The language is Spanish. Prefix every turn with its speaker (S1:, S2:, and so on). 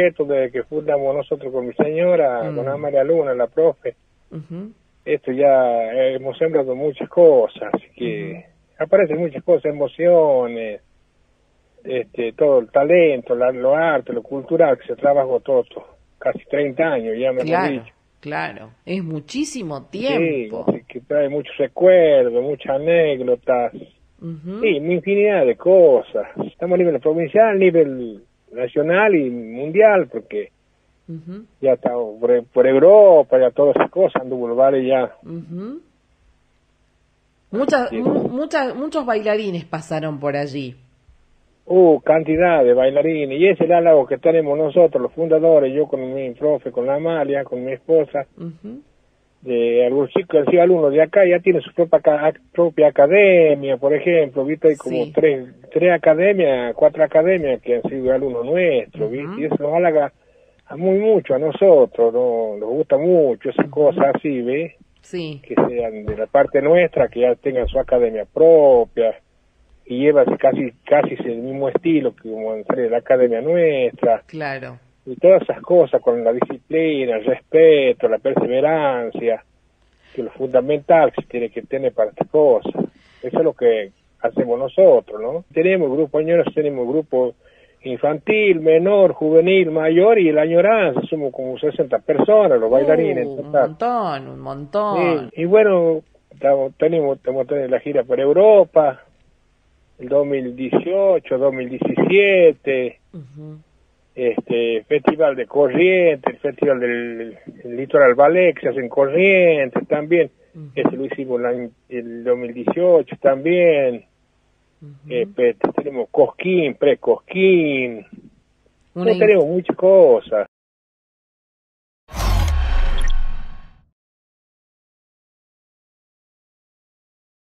S1: desde que fundamos nosotros con mi señora,
S2: Mm.
S1: con Ana María Luna, la profe. Esto ya eh, hemos sembrado muchas cosas, así que aparecen muchas cosas, emociones, este, todo el talento, la, lo arte, lo cultural que se trabajó todo, todo, casi 30 años, ya me
S2: Claro,
S1: dicho.
S2: claro. Es muchísimo
S1: Sí,
S2: tiempo.
S1: así que trae muchos recuerdos, muchas anécdotas,
S2: Ujú.
S1: sí, una infinidad de cosas. Estamos a nivel provincial, a nivel nacional y mundial, porque ya está por, por Europa, ya todas esas cosas, anduvo el ya.
S2: Ujú. Muchas,
S1: Sí.
S2: muchas, muchos bailarines pasaron por allí.
S1: Uh, cantidad de bailarines, y ese es el halago que tenemos nosotros, los fundadores, yo con mi profe, con la Amalia, con mi esposa,
S2: Ujú.
S1: De algunos chicos han sido alumnos de acá, ya tienen su propia, propia academia, por ejemplo, viste, hay como
S2: Sí.
S1: tres, tres academias, cuatro academias que han sido alumnos nuestros, y eso nos halaga a muy mucho a nosotros, ¿no? nos gusta mucho esas cosas así, ¿ves?
S2: Sí,
S1: que sean de la parte nuestra, que ya tengan su academia propia y llevan casi casi el mismo estilo que como entre la academia nuestra
S2: claro.
S1: Y todas esas cosas con la disciplina, el respeto, la perseverancia, que es lo fundamental que se tiene que tener para estas cosas. Eso es lo que hacemos nosotros, ¿no? Tenemos grupo añoras, tenemos grupo infantil, menor, juvenil, mayor y la añoranza, somos como 60 personas, los bailarines
S2: Uh, un montón, un montón.
S1: Sí, y bueno, estamos- tenemos, la gira por Europa, el 2018, 2017,
S2: Ujú.
S1: Festival de Corrientes, el Festival del el Litoral Ballet que se hace en Corrientes también,
S2: Ujú.
S1: ese lo hicimos año- el 2018 también,
S2: Ujú.
S1: eh, pe- tenemos Cosquín, pre-Cosquín, tenemos muchas cosas.